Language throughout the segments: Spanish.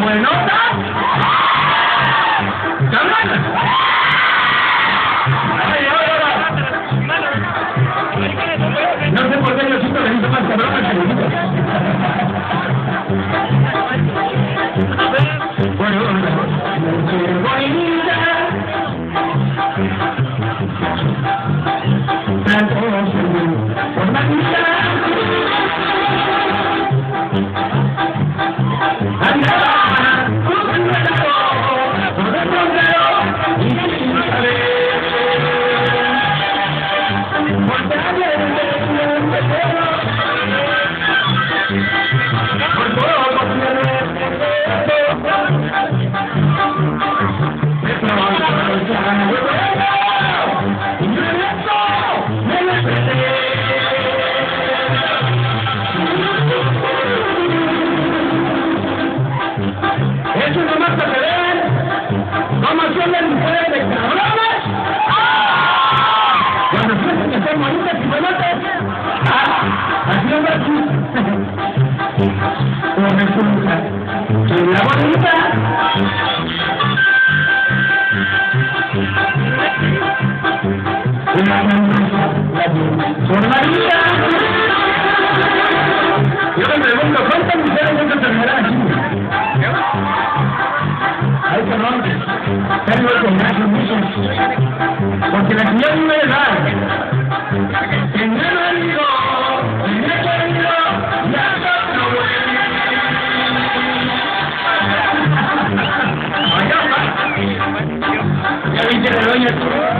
Bueno, Thank you. Yo me pregunto, ¿cuántas mujeres se aquí? Ay, perdón, tengo el mucho. Porque la señora no me da. Señor no Allá va. Ya.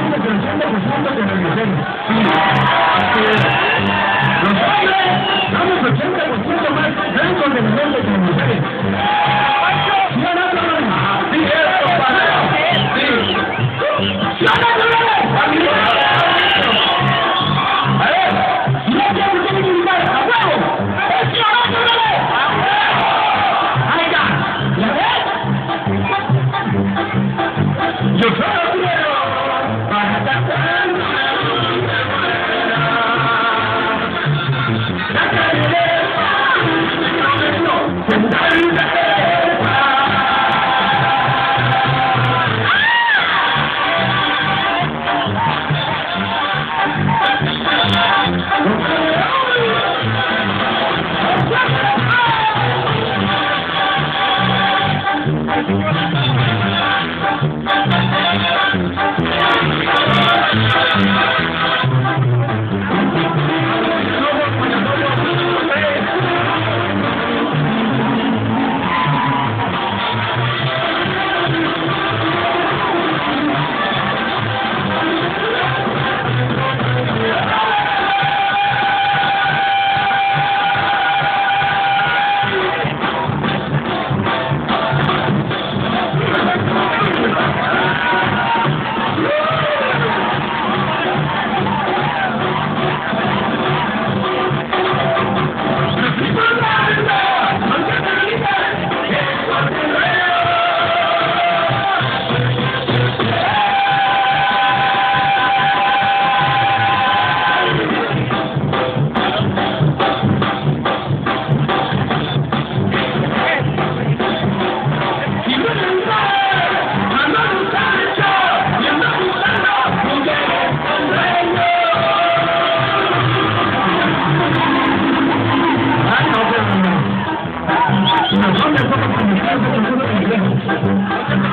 gente creciendo buscando que regresemos. Así es. Los hombres somos 80% más blancos de los hombres que las mujeres. Thank you.